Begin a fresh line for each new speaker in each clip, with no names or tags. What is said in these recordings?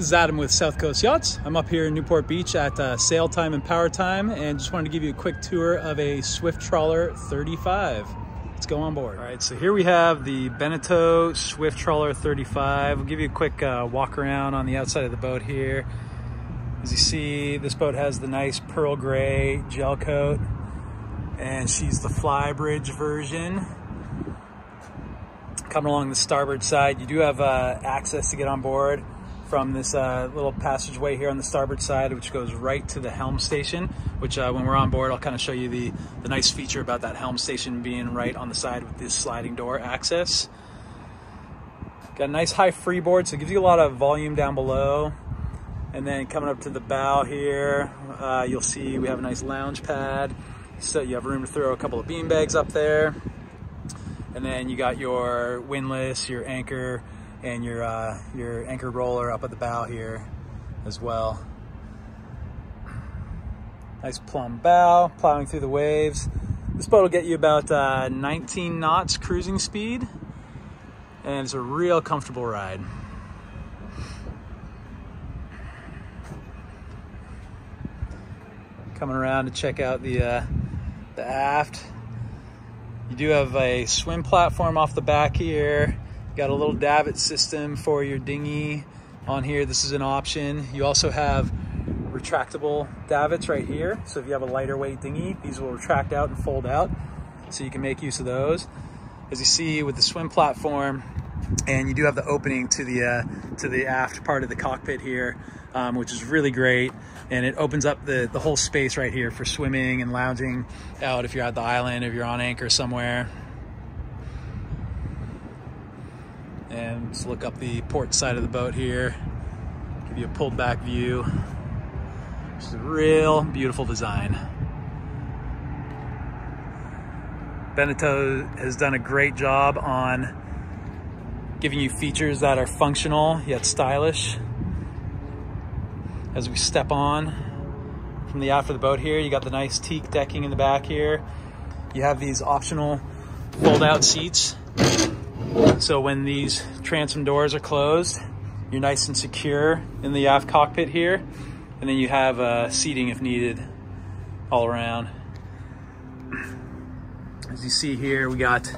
This is Adam with South Coast Yachts. I'm up here in Newport Beach at uh, Sail Time and Power Time and just wanted to give you a quick tour of a Swift Trawler 35. Let's go on board. All right, so here we have the Beneteau Swift Trawler 35. We'll give you a quick uh, walk around on the outside of the boat here. As you see, this boat has the nice pearl gray gel coat and she's the flybridge version. Coming along the starboard side, you do have uh, access to get on board from this uh, little passageway here on the starboard side, which goes right to the helm station, which uh, when we're on board, I'll kind of show you the, the nice feature about that helm station being right on the side with this sliding door access. Got a nice high freeboard, so it gives you a lot of volume down below. And then coming up to the bow here, uh, you'll see we have a nice lounge pad. So you have room to throw a couple of bean bags up there. And then you got your windlass, your anchor, and your, uh, your anchor roller up at the bow here as well. Nice plumb bow, plowing through the waves. This boat will get you about uh, 19 knots cruising speed, and it's a real comfortable ride. Coming around to check out the, uh, the aft. You do have a swim platform off the back here. Got a little davit system for your dinghy on here. This is an option. You also have retractable davits right here. So if you have a lighter weight dinghy, these will retract out and fold out. So you can make use of those. As you see with the swim platform, and you do have the opening to the uh, to the aft part of the cockpit here, um, which is really great. And it opens up the, the whole space right here for swimming and lounging out if you're at the island, if you're on anchor somewhere. And let's look up the port side of the boat here. Give you a pulled back view. It's a real beautiful design. Beneteau has done a great job on giving you features that are functional yet stylish. As we step on from the aft of the boat here, you got the nice teak decking in the back here. You have these optional fold out seats so when these transom doors are closed, you're nice and secure in the aft cockpit here. And then you have uh, seating if needed all around. As you see here, we got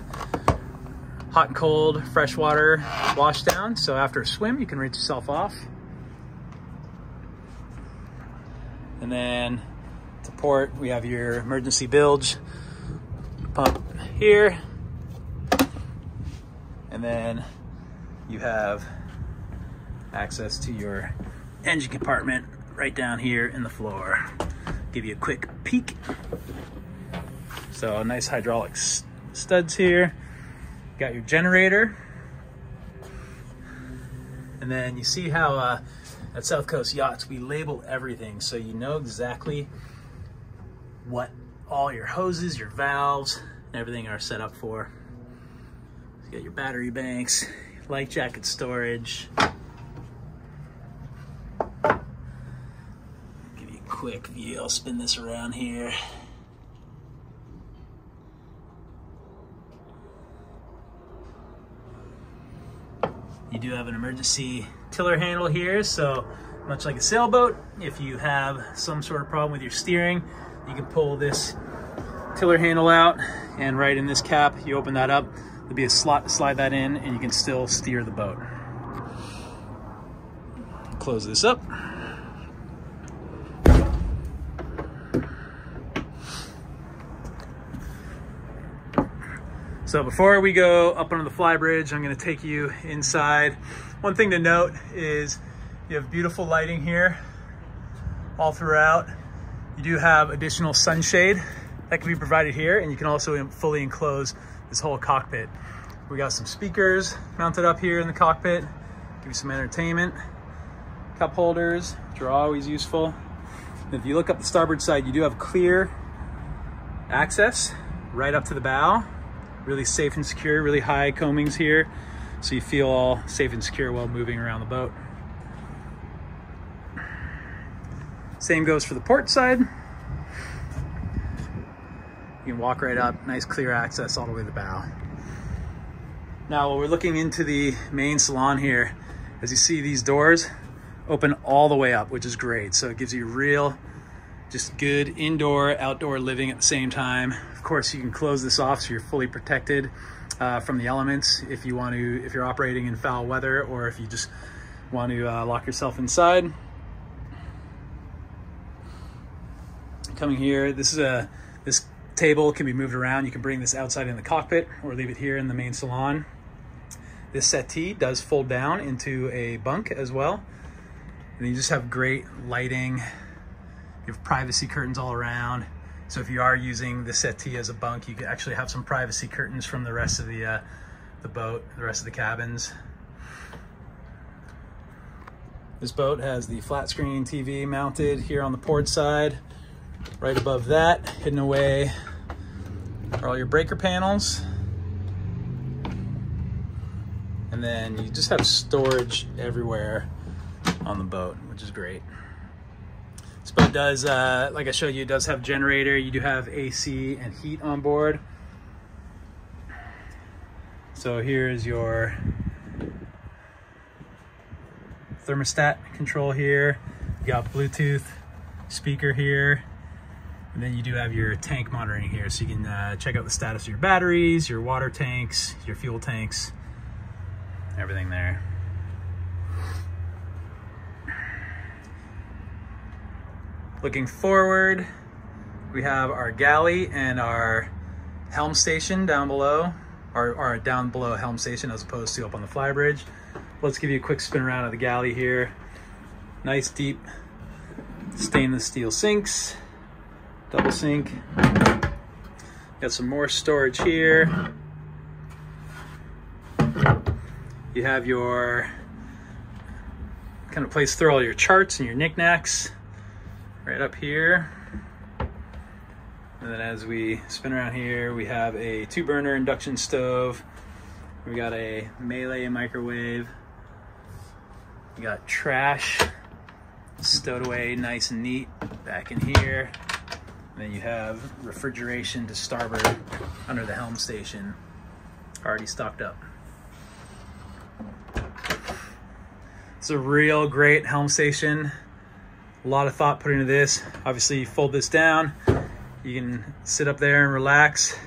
hot and cold freshwater wash down. So after a swim, you can rinse yourself off. And then to port, we have your emergency bilge pump here and then you have access to your engine compartment right down here in the floor. Give you a quick peek. So nice hydraulic studs here. Got your generator. And then you see how uh, at South Coast Yachts, we label everything so you know exactly what all your hoses, your valves, and everything are set up for. You got your battery banks, light jacket storage. Give you a quick view. I'll spin this around here. You do have an emergency tiller handle here, so much like a sailboat, if you have some sort of problem with your steering, you can pull this tiller handle out and right in this cap, you open that up, There'll be a slot to slide that in and you can still steer the boat. Close this up. So before we go up onto the flybridge, I'm gonna take you inside. One thing to note is you have beautiful lighting here all throughout. You do have additional sunshade that can be provided here and you can also fully enclose this whole cockpit. We got some speakers mounted up here in the cockpit, give you some entertainment. Cup holders, which are always useful. And if you look up the starboard side, you do have clear access right up to the bow. Really safe and secure, really high coamings here. So you feel all safe and secure while moving around the boat. Same goes for the port side. You can walk right up, nice clear access all the way to the bow. Now while we're looking into the main salon here. As you see these doors open all the way up, which is great. So it gives you real, just good indoor, outdoor living at the same time. Of course, you can close this off so you're fully protected uh, from the elements if you want to, if you're operating in foul weather or if you just want to uh, lock yourself inside. Coming here, this is a, this table can be moved around. You can bring this outside in the cockpit or leave it here in the main salon. This settee does fold down into a bunk as well. And you just have great lighting. You have privacy curtains all around. So if you are using the settee as a bunk, you can actually have some privacy curtains from the rest of the, uh, the boat, the rest of the cabins. This boat has the flat screen TV mounted here on the port side. Right above that, hidden away, are all your breaker panels. And then you just have storage everywhere on the boat, which is great. This boat does, uh, like I showed you, does have generator. You do have AC and heat on board. So here is your thermostat control here. You got Bluetooth speaker here. And then you do have your tank monitoring here. So you can uh, check out the status of your batteries, your water tanks, your fuel tanks, everything there. Looking forward, we have our galley and our helm station down below, or, or down below helm station as opposed to up on the flybridge. Let's give you a quick spin around of the galley here. Nice deep stainless steel sinks, double sink. Got some more storage here. You have your kind of place to throw all your charts and your knickknacks right up here. And then as we spin around here, we have a two burner induction stove. We got a Miele microwave. We got trash stowed away nice and neat back in here. Then you have refrigeration to starboard under the helm station already stocked up. It's a real great helm station a lot of thought put into this. Obviously, you fold this down, you can sit up there and relax,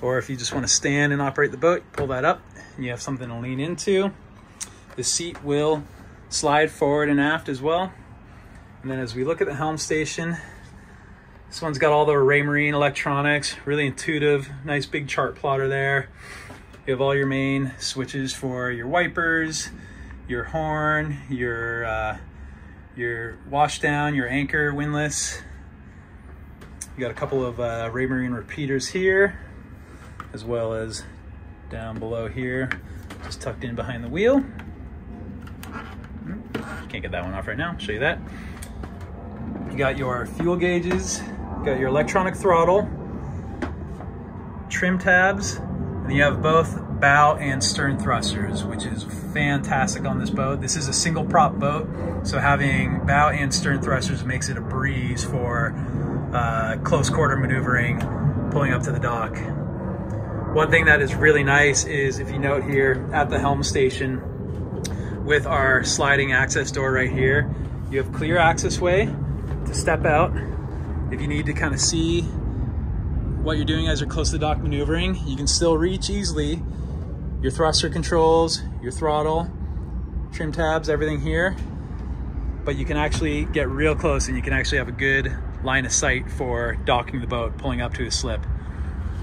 or if you just want to stand and operate the boat, pull that up, and you have something to lean into. The seat will slide forward and aft as well. And then as we look at the helm station, this one's got all the Raymarine electronics, really intuitive, nice big chart plotter there. You have all your main switches for your wipers, your horn, your uh, your washdown, your anchor windlass. You got a couple of uh, Raymarine repeaters here, as well as down below here, just tucked in behind the wheel. Can't get that one off right now, show you that. You got your fuel gauges, got your electronic throttle, trim tabs, and you have both bow and stern thrusters, which is fantastic on this boat. This is a single prop boat, so having bow and stern thrusters makes it a breeze for uh, close quarter maneuvering, pulling up to the dock. One thing that is really nice is if you note here at the helm station with our sliding access door right here, you have clear access way to step out. If you need to kind of see what you're doing as you're close to the dock maneuvering, you can still reach easily your thruster controls, your throttle, trim tabs, everything here. But you can actually get real close and you can actually have a good line of sight for docking the boat, pulling up to a slip.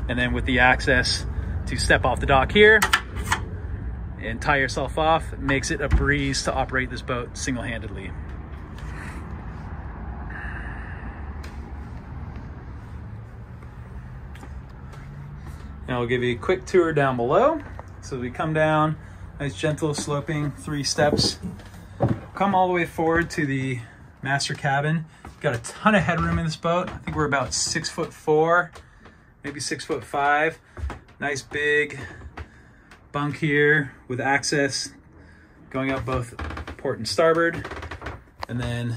And then with the access to step off the dock here and tie yourself off, makes it a breeze to operate this boat single-handedly. And I'll give you a quick tour down below. So we come down, nice gentle sloping three steps. Come all the way forward to the master cabin. Got a ton of headroom in this boat. I think we're about six foot four, maybe six foot five. Nice big bunk here with access going up both port and starboard. And then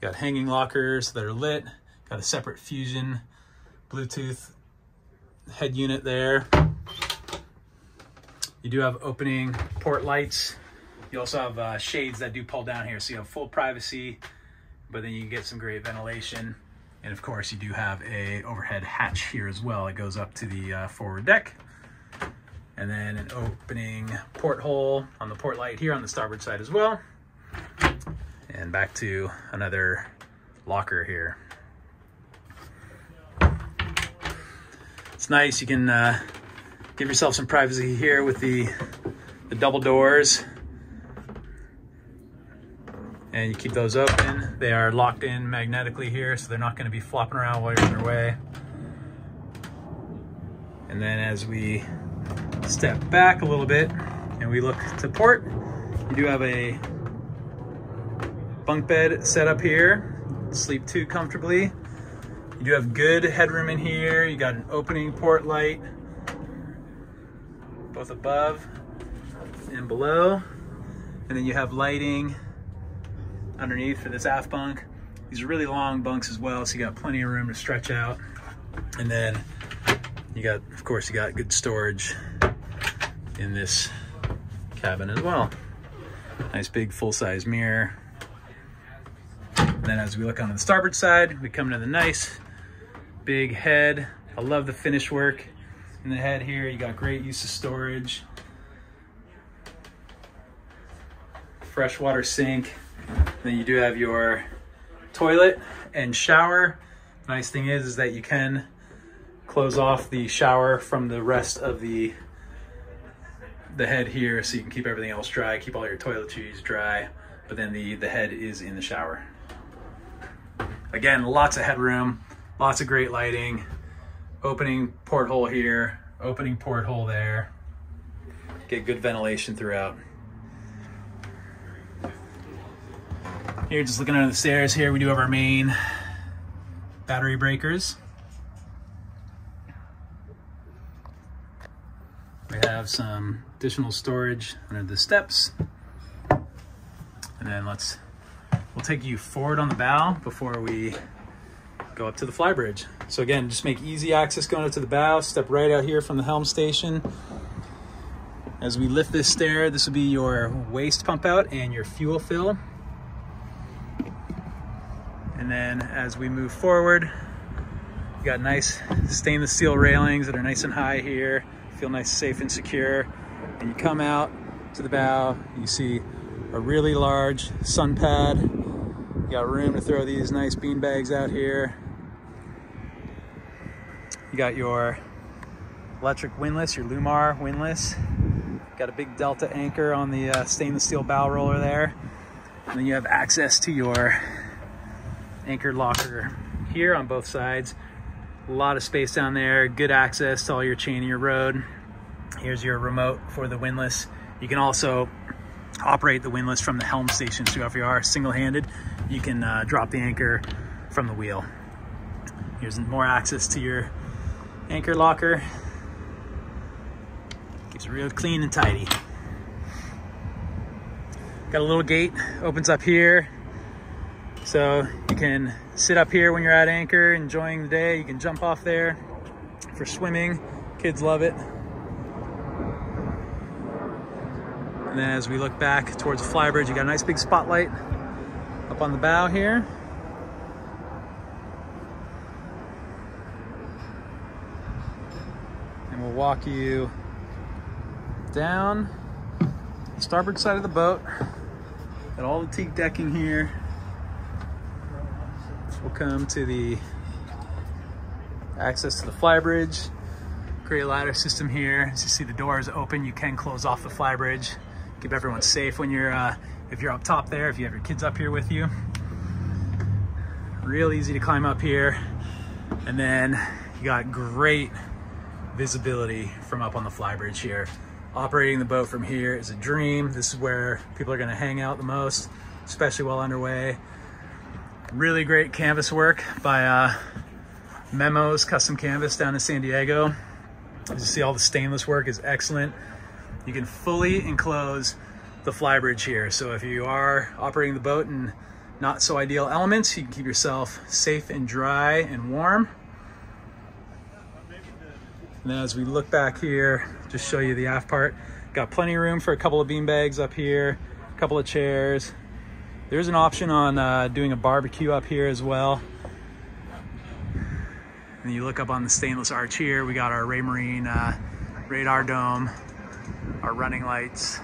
got hanging lockers that are lit. Got a separate fusion Bluetooth head unit there. You do have opening port lights You also have uh, shades that do pull down here, so you have full privacy, but then you can get some great ventilation. And of course, you do have a overhead hatch here as well. It goes up to the uh, forward deck. And then an opening porthole on the port light here on the starboard side as well. And back to another locker here. It's nice, you can uh, give yourself some privacy here with the, the double doors and you keep those open. They are locked in magnetically here, so they're not gonna be flopping around while you're in their way. And then as we step back a little bit and we look to port, you do have a bunk bed set up here, sleep two comfortably. You have good headroom in here. You got an opening port light, both above and below. And then you have lighting underneath for this aft bunk. These are really long bunks as well, so you got plenty of room to stretch out. And then you got, of course, you got good storage in this cabin as well. Nice big full-size mirror. And then as we look on the starboard side, we come to the nice big head. I love the finish work in the head here. You got great use of storage. Freshwater sink. Then you do have your toilet and shower. Nice thing is, is that you can close off the shower from the rest of the the head here so you can keep everything else dry, keep all your toiletries dry, but then the, the head is in the shower. Again, lots of headroom, lots of great lighting, opening porthole here, opening porthole there, get good ventilation throughout. Here, just looking under the stairs here, we do have our main battery breakers. We have some additional storage under the steps. And then let's, we'll take you forward on the bow before we go up to the flybridge. So again, just make easy access going up to the bow, step right out here from the helm station. As we lift this stair, this will be your waste pump out and your fuel fill. And then as we move forward, you got nice stainless steel railings that are nice and high here, feel nice, safe and secure. And you come out to the bow, you see a really large sun pad. Got room to throw these nice bean bags out here. You got your electric windlass, your Lewmar windlass. Got a big Delta anchor on the uh, stainless steel bow roller there. And then you have access to your anchor locker here on both sides. A lot of space down there, good access to all your chain and your rode. Here's your remote for the windlass. You can also operate the windlass from the helm station. So if you are single-handed, you can uh, drop the anchor from the wheel. Here's more access to your anchor locker. Keeps it real clean and tidy. Got a little gate, opens up here. So you can sit up here when you're at anchor, enjoying the day. You can jump off there for swimming. Kids love it. And then as we look back towards the flybridge, you got a nice big spotlight up on the bow here. And we'll walk you down the starboard side of the boat. Got all the teak decking here. We'll come to the access to the flybridge. Great ladder system here. As you see the doors open, you can close off the flybridge. Keep everyone safe when you're, uh, if you're up top there, if you have your kids up here with you. Real easy to climb up here. And then you got great visibility from up on the flybridge here. Operating the boat from here is a dream. This is where people are gonna hang out the most, especially while underway. Really great canvas work by uh, Memos Custom Canvas down in San Diego. As you see, all the stainless work is excellent. You can fully enclose the flybridge here. So if you are operating the boat in not so ideal elements, you can keep yourself safe and dry and warm. And then as we look back here, just show you the aft part. Got plenty of room for a couple of bean bags up here. A couple of chairs. There's an option on uh, doing a barbecue up here as well. And you look up on the stainless arch here, we got our Raymarine uh, radar dome, our running lights.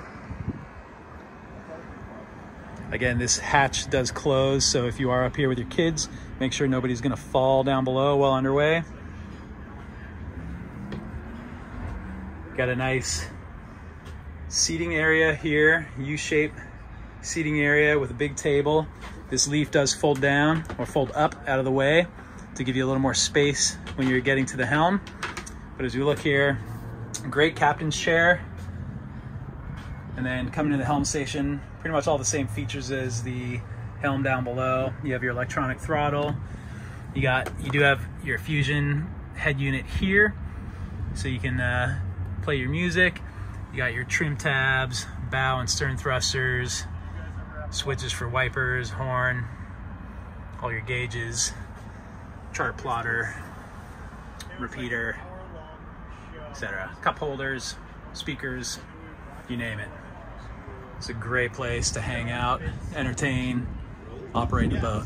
Again, this hatch does close, so if you are up here with your kids, make sure nobody's gonna fall down below while underway. Got a nice seating area here, U-shaped seating area with a big table. This leaf does fold down or fold up out of the way to give you a little more space when you're getting to the helm. But as we look here, great captain's chair. And then coming to the helm station, pretty much all the same features as the helm down below. You have your electronic throttle. You got, you do have your Fusion head unit here, so you can uh, play your music. You got your trim tabs, bow and stern thrusters, switches for wipers, horn, all your gauges, chart plotter, repeater, etc. Cup holders, speakers, you name it. It's a great place to hang out, entertain, operate the boat.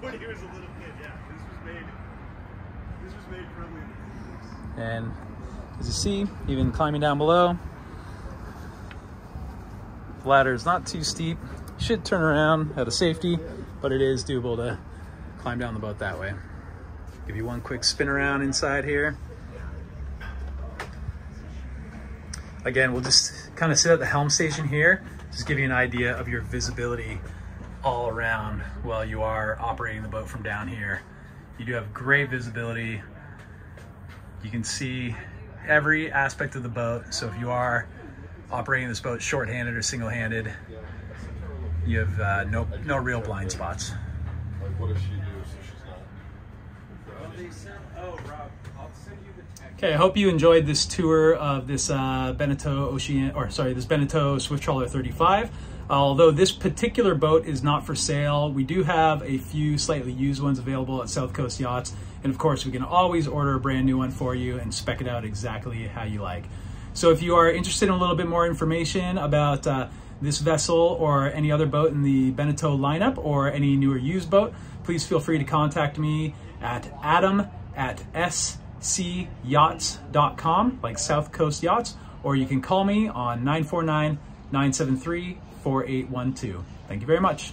When he was a little kid, yeah. This was made, this was made for And as you see, even climbing down below, the ladder is not too steep. You Should turn around out of safety, but it is doable to climb down the boat that way. Give you one quick spin around inside here. Again, we'll just kind of sit at the helm station here, just give you an idea of your visibility all around while you are operating the boat from down here. You do have great visibility. You can see every aspect of the boat. So if you are operating this boat short-handed or single-handed, you have uh, no, no real blind spots. Like what does she do so she's not? Oh, Rob, I'll send you the Okay, I hope you enjoyed this tour of this uh, Beneteau Ocean, or sorry, this Beneteau Swift Trawler 35. Although this particular boat is not for sale, we do have a few slightly used ones available at South Coast Yachts. And of course, we can always order a brand new one for you and spec it out exactly how you like. So if you are interested in a little bit more information about uh, this vessel or any other boat in the Beneteau lineup or any newer used boat, please feel free to contact me at adam at scyachts.com, like South Coast Yachts, or you can call me on 949 973 4812. Thank you very much.